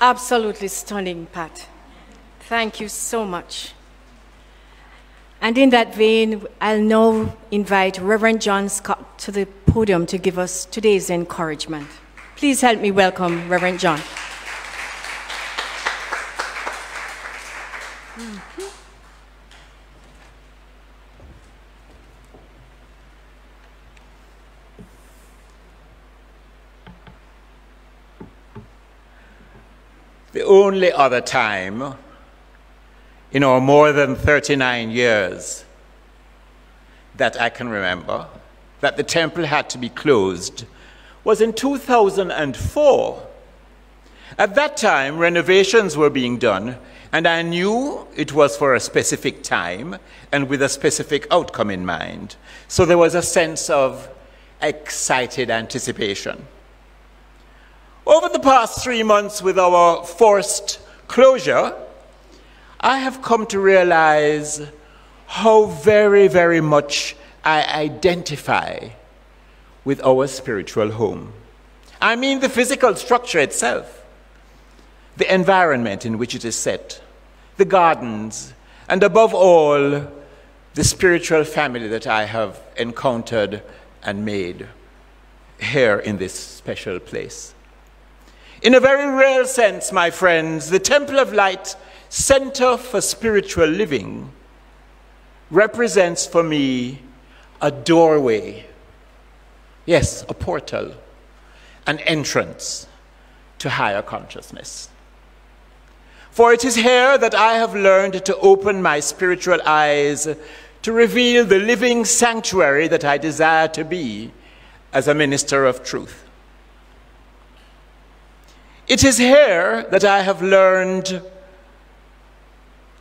Absolutely stunning, Pat. Thank you so much. And in that vein, I'll now invite Reverend John Scott to the podium to give us today's encouragement. Please help me welcome Reverend John. The only other time in our more than 39 years that I can remember that the temple had to be closed was in 2004. At that time, renovations were being done, and I knew it was for a specific time and with a specific outcome in mind. So there was a sense of excited anticipation. Over the past three months, with our forced closure, I have come to realize how very, very much I identify with our spiritual home. I mean the physical structure itself, the environment in which it is set, the gardens, and above all, the spiritual family that I have encountered and made here in this special place. In a very real sense, my friends, the Temple of Light Center for Spiritual Living represents for me a doorway, yes, a portal, an entrance to higher consciousness. For it is here that I have learned to open my spiritual eyes to reveal the living sanctuary that I desire to be as a minister of truth. It is here that I have learned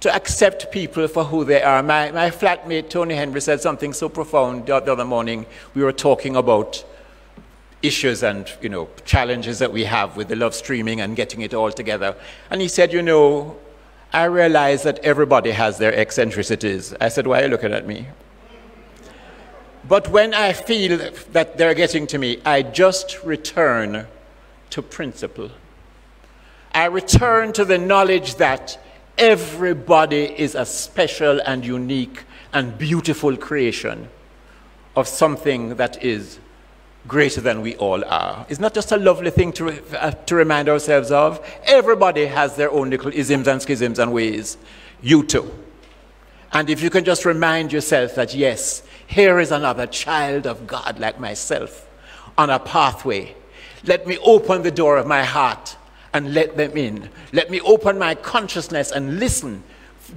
to accept people for who they are. My, my flatmate, Tony Henry, said something so profound the, the other morning. We were talking about issues and you know challenges that we have with the love streaming and getting it all together. And he said, you know, I realize that everybody has their eccentricities. I said, why are you looking at me? But when I feel that they're getting to me, I just return to principle. I return to the knowledge that everybody is a special and unique and beautiful creation of something that is greater than we all are. It's not just a lovely thing to, uh, to remind ourselves of. Everybody has their own little isms and schisms and ways. You too. And if you can just remind yourself that, yes, here is another child of God like myself on a pathway. Let me open the door of my heart and let them in. Let me open my consciousness and listen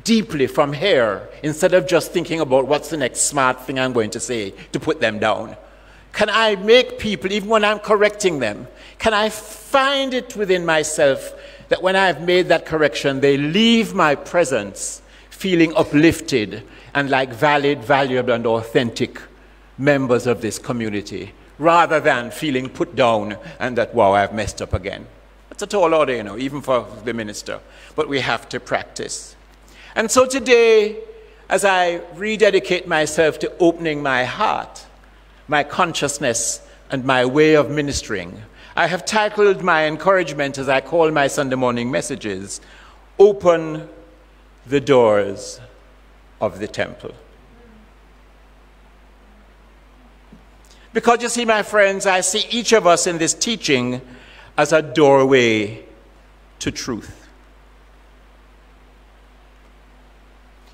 deeply from here instead of just thinking about what's the next smart thing I'm going to say to put them down. Can I make people, even when I'm correcting them, can I find it within myself that when I've made that correction, they leave my presence feeling uplifted and like valid, valuable, and authentic members of this community rather than feeling put down and that, wow, I've messed up again. It's a tall order, you know, even for the minister. But we have to practice. And so today, as I rededicate myself to opening my heart, my consciousness, and my way of ministering, I have titled my encouragement, as I call my Sunday morning messages, Open the Doors of the Temple. Because you see, my friends, I see each of us in this teaching as a doorway to truth.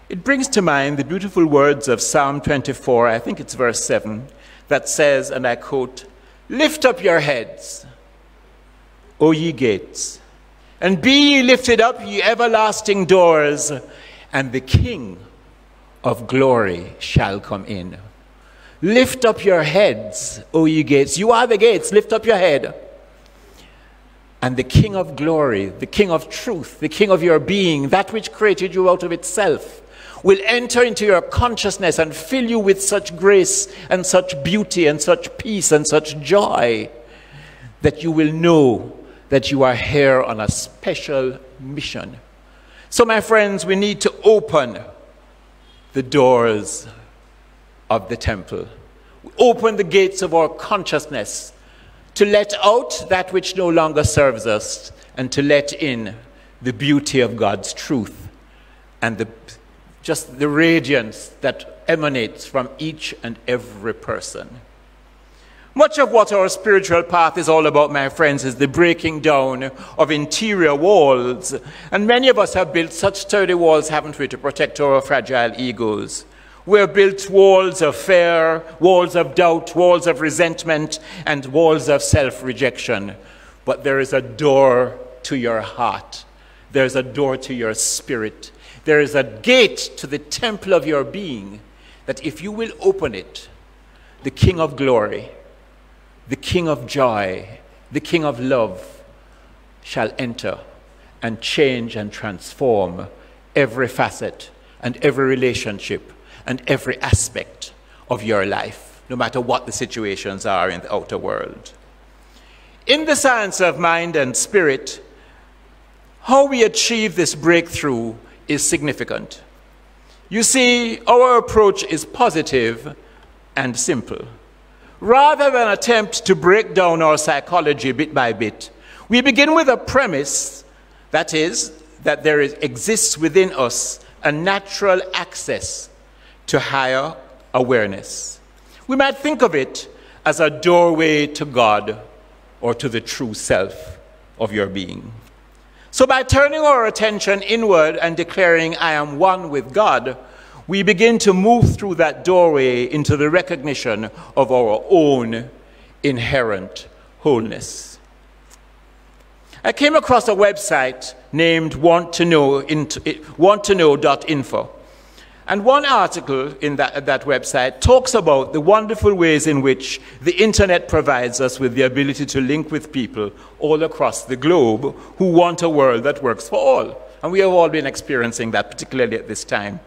It brings to mind the beautiful words of Psalm 24, I think it's verse 7, that says, and I quote, Lift up your heads, O ye gates, and be ye lifted up, ye everlasting doors, and the King of glory shall come in. Lift up your heads, O ye gates. You are the gates. Lift up your head and the King of glory, the King of truth, the King of your being, that which created you out of itself, will enter into your consciousness and fill you with such grace and such beauty and such peace and such joy that you will know that you are here on a special mission. So, my friends, we need to open the doors of the temple, We open the gates of our consciousness to let out that which no longer serves us, and to let in the beauty of God's truth and the, just the radiance that emanates from each and every person. Much of what our spiritual path is all about, my friends, is the breaking down of interior walls. And many of us have built such sturdy walls, haven't we, to protect our fragile egos. We have built walls of fear, walls of doubt, walls of resentment, and walls of self rejection. But there is a door to your heart, there's a door to your spirit, there is a gate to the temple of your being that if you will open it, the King of glory, the King of joy, the King of love shall enter and change and transform every facet and every relationship and every aspect of your life, no matter what the situations are in the outer world. In the science of mind and spirit, how we achieve this breakthrough is significant. You see, our approach is positive and simple. Rather than attempt to break down our psychology bit by bit, we begin with a premise that is, that there is, exists within us a natural access to higher awareness. We might think of it as a doorway to God or to the true self of your being. So, by turning our attention inward and declaring, I am one with God, we begin to move through that doorway into the recognition of our own inherent wholeness. I came across a website named wanttoknow.info. And one article in that, that website talks about the wonderful ways in which the internet provides us with the ability to link with people all across the globe who want a world that works for all. And we have all been experiencing that, particularly at this time.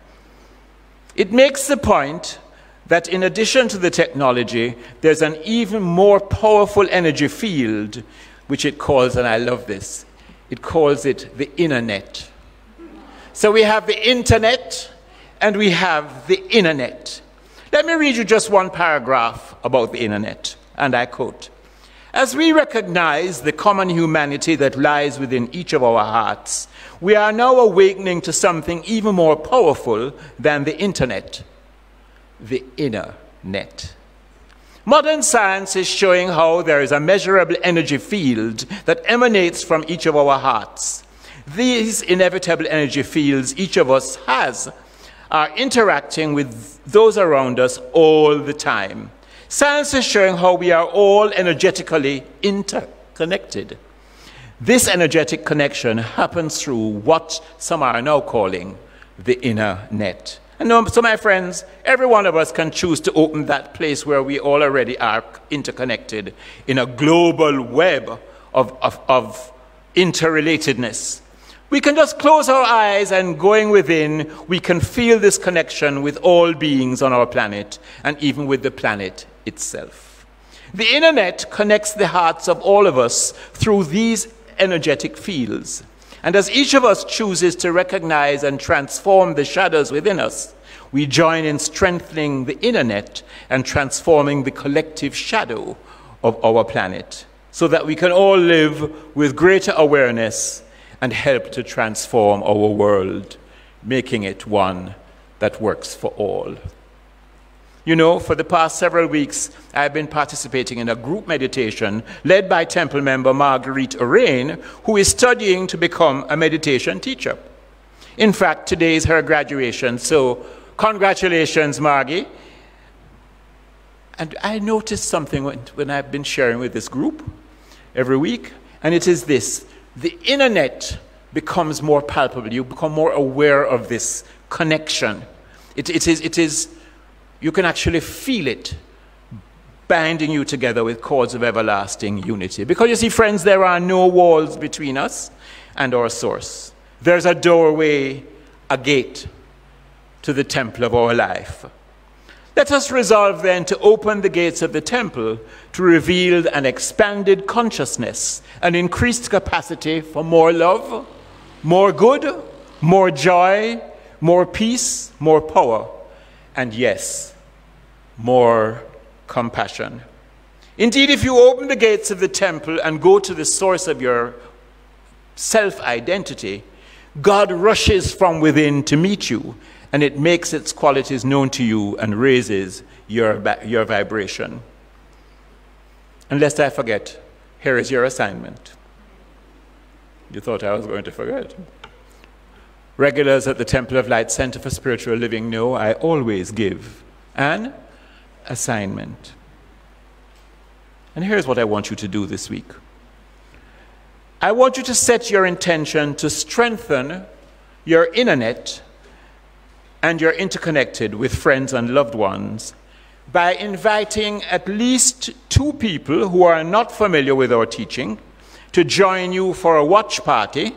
It makes the point that in addition to the technology, there's an even more powerful energy field, which it calls, and I love this, it calls it the inner net. So we have the internet and we have the inner net. Let me read you just one paragraph about the inner net, and I quote As we recognize the common humanity that lies within each of our hearts, we are now awakening to something even more powerful than the internet the inner net. Modern science is showing how there is a measurable energy field that emanates from each of our hearts. These inevitable energy fields each of us has are interacting with those around us all the time. Science is showing how we are all energetically interconnected. This energetic connection happens through what some are now calling the inner net. And um, so, my friends, every one of us can choose to open that place where we all already are interconnected in a global web of, of, of interrelatedness. We can just close our eyes and going within, we can feel this connection with all beings on our planet and even with the planet itself. The inner net connects the hearts of all of us through these energetic fields. And as each of us chooses to recognize and transform the shadows within us, we join in strengthening the inner net and transforming the collective shadow of our planet so that we can all live with greater awareness and help to transform our world, making it one that works for all. You know, for the past several weeks, I've been participating in a group meditation led by Temple member Marguerite Orain, who is studying to become a meditation teacher. In fact, today is her graduation, so congratulations, Margie. And I noticed something when, when I've been sharing with this group every week, and it is this the inner net becomes more palpable. You become more aware of this connection. It, it, is, it is, you can actually feel it binding you together with cords of everlasting unity. Because you see, friends, there are no walls between us and our source. There's a doorway, a gate to the temple of our life. Let us resolve then to open the gates of the temple to reveal an expanded consciousness, an increased capacity for more love, more good, more joy, more peace, more power, and yes, more compassion. Indeed, if you open the gates of the temple and go to the source of your self identity, God rushes from within to meet you, and it makes its qualities known to you and raises your, your vibration. And lest I forget, here is your assignment. You thought I was going to forget. Regulars at the Temple of Light Center for Spiritual Living know I always give an assignment. And here's what I want you to do this week I want you to set your intention to strengthen your inner net and you're interconnected with friends and loved ones by inviting at least two people who are not familiar with our teaching to join you for a watch party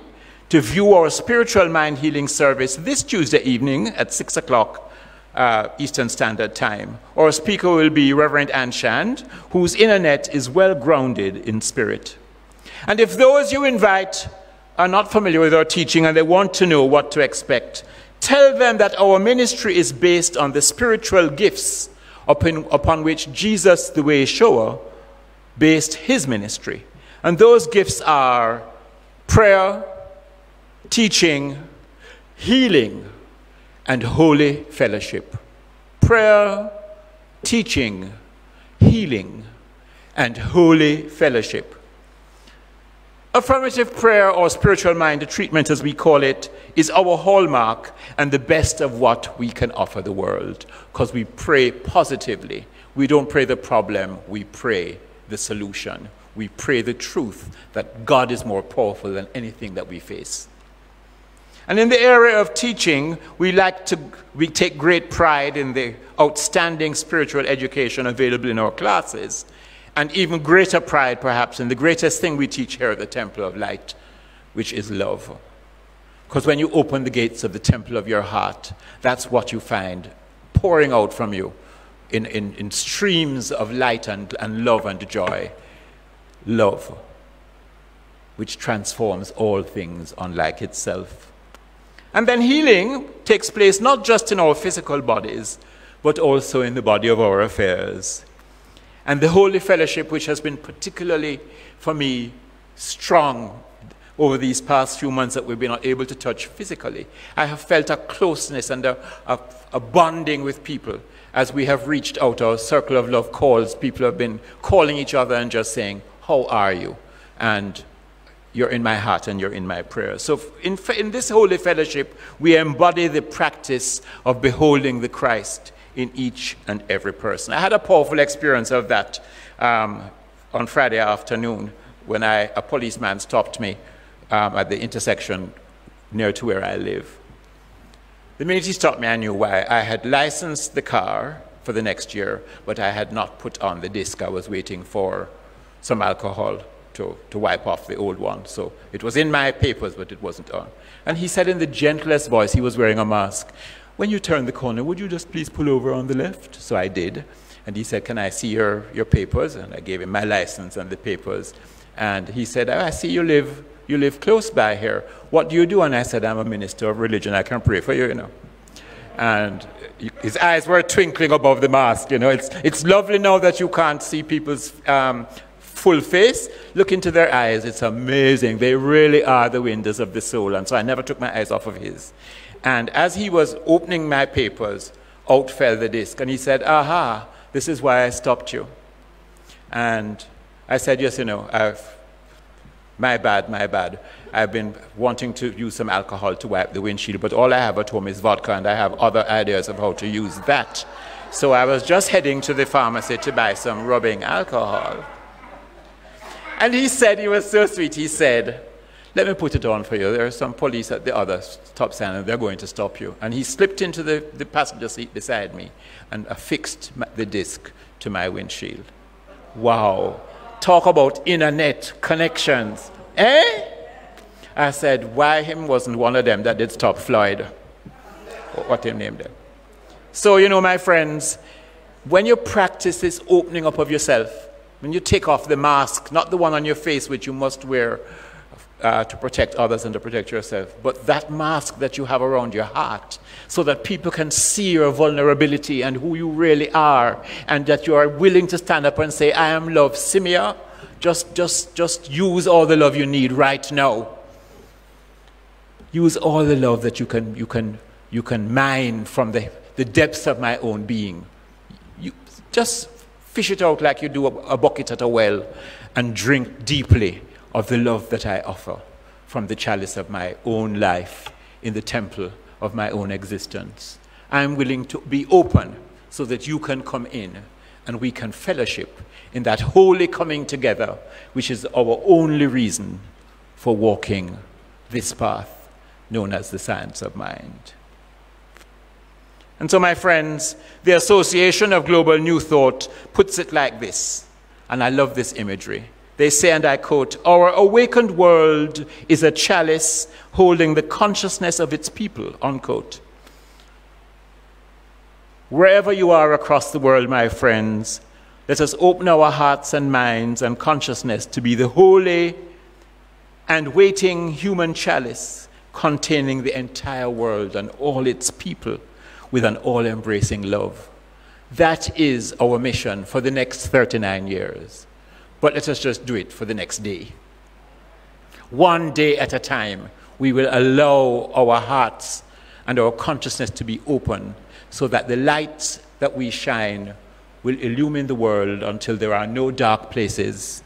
to view our spiritual mind healing service this Tuesday evening at 6 o'clock uh, Eastern Standard Time. Our speaker will be Reverend Ann Shand, whose inner net is well grounded in spirit. And if those you invite are not familiar with our teaching and they want to know what to expect, tell them that our ministry is based on the spiritual gifts upon, upon which Jesus, the way shower, based his ministry. And those gifts are prayer, teaching, healing, and holy fellowship. Prayer, teaching, healing, and holy fellowship. Affirmative prayer or spiritual mind treatment, as we call it, is our hallmark and the best of what we can offer the world because we pray positively. We don't pray the problem, we pray the solution. We pray the truth that God is more powerful than anything that we face. And in the area of teaching, we like to we take great pride in the outstanding spiritual education available in our classes, and even greater pride, perhaps, in the greatest thing we teach here at the Temple of Light, which is love. Because when you open the gates of the temple of your heart, that's what you find pouring out from you in, in, in streams of light and, and love and joy. Love, which transforms all things unlike itself. And then healing takes place not just in our physical bodies, but also in the body of our affairs. And the Holy Fellowship, which has been particularly, for me, strong over these past few months that we've been able to touch physically, I have felt a closeness and a, a, a bonding with people as we have reached out our circle of love calls. People have been calling each other and just saying, How are you? And you're in my heart and you're in my prayers. So, in, in this holy fellowship, we embody the practice of beholding the Christ in each and every person. I had a powerful experience of that um, on Friday afternoon when I, a policeman stopped me um, at the intersection near to where I live. The minute he stopped me, I knew why. I had licensed the car for the next year, but I had not put on the disc. I was waiting for some alcohol to, to wipe off the old one. So it was in my papers, but it wasn't on. And he said in the gentlest voice, he was wearing a mask, When you turn the corner, would you just please pull over on the left? So I did. And he said, Can I see your, your papers? And I gave him my license and the papers. And he said, oh, I see you live, you live close by here. What do you do? And I said, I'm a minister of religion. I can pray for you, you know. And his eyes were twinkling above the mask. You know, it's, it's lovely now that you can't see people's um, full face, look into their eyes. It's amazing. They really are the windows of the soul. And so I never took my eyes off of his. And as he was opening my papers, out fell the disc. And he said, Aha, this is why I stopped you. And I said, Yes, you know, I've, my bad, my bad. I've been wanting to use some alcohol to wipe the windshield, but all I have at home is vodka, and I have other ideas of how to use that. So I was just heading to the pharmacy to buy some rubbing alcohol. And he said, he was so sweet, he said, let me put it on for you. There are some police at the other stop sign and they're going to stop you. And he slipped into the, the passenger seat beside me and affixed the disc to my windshield. Wow. Talk about internet connections. Eh? I said, why him wasn't one of them that did stop Floyd? What him named them? So, you know, my friends, when you practice this opening up of yourself, when you take off the mask, not the one on your face which you must wear uh, to protect others and to protect yourself, but that mask that you have around your heart so that people can see your vulnerability and who you really are, and that you are willing to stand up and say, I am love. Simia, just, just, just use all the love you need right now. Use all the love that you can, you can, you can mine from the, the depths of my own being. You, just fish it out like you do a, a bucket at a well and drink deeply of the love that I offer from the chalice of my own life in the temple of my own existence. I'm willing to be open so that you can come in and we can fellowship in that holy coming together, which is our only reason for walking this path known as the science of mind. And so, my friends, the Association of Global New Thought puts it like this, and I love this imagery. They say, and I quote, Our awakened world is a chalice holding the consciousness of its people, unquote. Wherever you are across the world, my friends, let us open our hearts and minds and consciousness to be the holy and waiting human chalice containing the entire world and all its people with an all embracing love. That is our mission for the next 39 years. But let us just do it for the next day. One day at a time, we will allow our hearts and our consciousness to be open so that the lights that we shine will illumine the world until there are no dark places.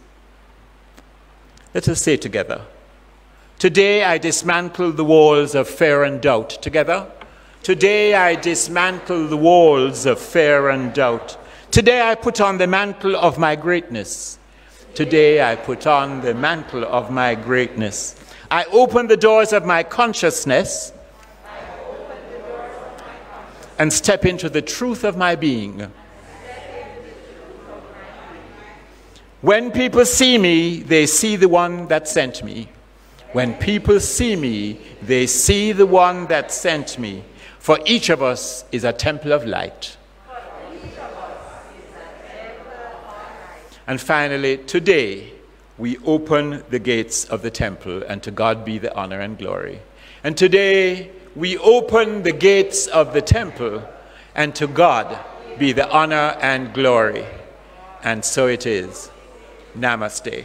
Let us say together Today I dismantle the walls of fear and doubt. Together. Today I dismantle the walls of fear and doubt. Today I put on the mantle of my greatness. Today I put on the mantle of my greatness. I open the doors of my consciousness and step into the truth of my being. When people see me, they see the one that sent me. When people see me, they see the one that sent me. For each of us is a temple of light. And finally, today, we open the gates of the temple, and to God be the honor and glory. And today, we open the gates of the temple, and to God be the honor and glory. And so it is. Namaste.